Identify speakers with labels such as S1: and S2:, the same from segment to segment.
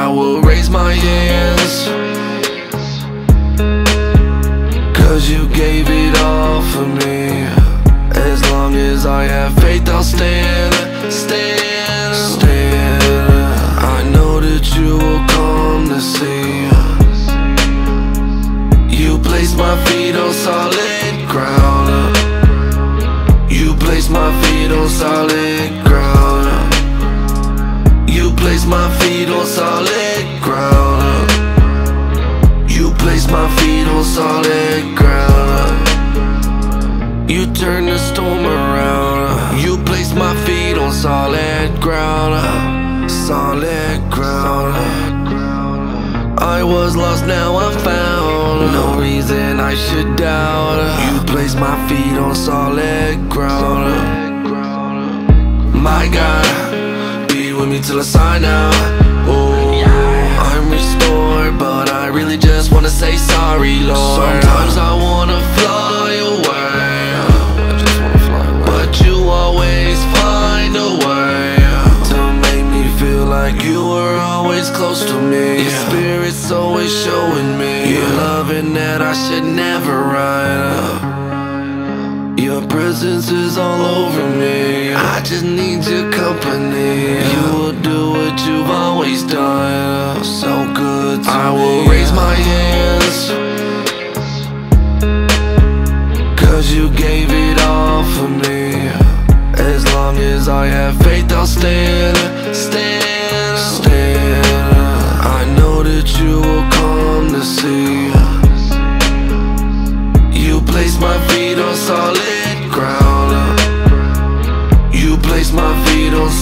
S1: I will raise my hands. Cause you gave it all for me. As long as I have faith, I'll stand, stand, stand. I know that you will come to see. You place my feet on solid ground. You place my feet on solid ground. You turn the storm around. You place my feet on solid ground. Solid ground. I was lost, now I'm found. No reason I should doubt. You place my feet on solid ground. My God, be with me till I sign out. Oh, I'm restored, but I really just wanna say sorry, Lord. Sometimes I wanna fly presence is all over me. I just need your company. You will do what you've always done. So good to I will raise my hands. Cause you gave it all for me. As long as I have faith, I'll stand, stand,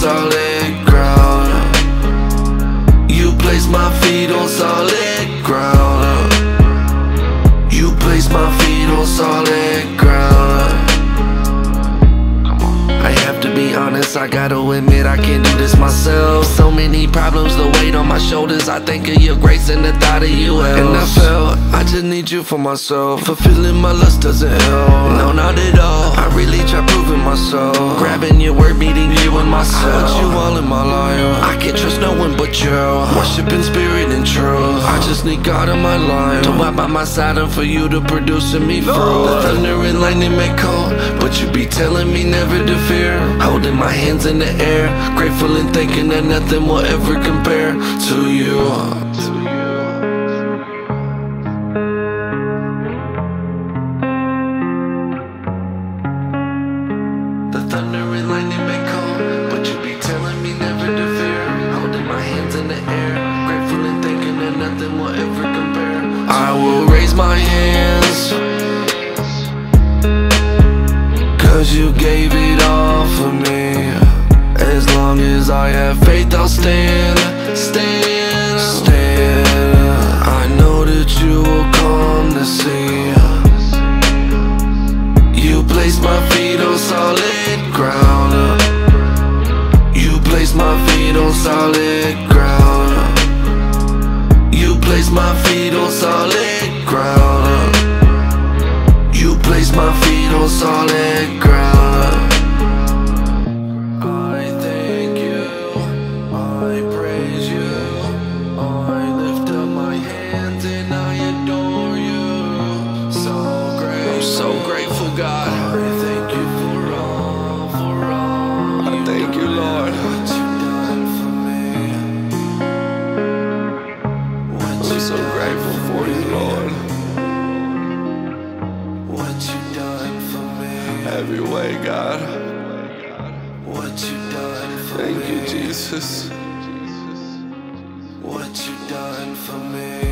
S1: solid ground. You place my feet on solid ground. You place my feet on solid ground. I have to be honest, I gotta admit I can't do this myself. So many problems, the weight on my shoulders. I think of your grace and the thought of you else. And I felt I just need you for myself. Fulfilling my lust doesn't help. No, not at all. I really try proving myself. Grabbing your word, myself. I you all in my life. I can't trust no one but you. Worship in spirit and truth. I just need God in my life. To walk by my side and for you to produce in me fruit. The thunder and lightning may come, but you be telling me never to fear. Holding my hands in the air, grateful and thinking that nothing will ever compare to you. Air, grateful and thinking that nothing will ever compare. I will raise my hands. Cause you gave it all for me. As long as I have faith, I'll stand, stand, stand. I know that you will come to see. You place my feet on solid ground. You place my feet on solid place my feet on solid ground. Uh, you place my feet on solid ground. Grateful for you, Lord. What you done for me. Your way, God. What you done for
S2: Thank
S1: me.
S2: you, Jesus.
S1: What you done for me.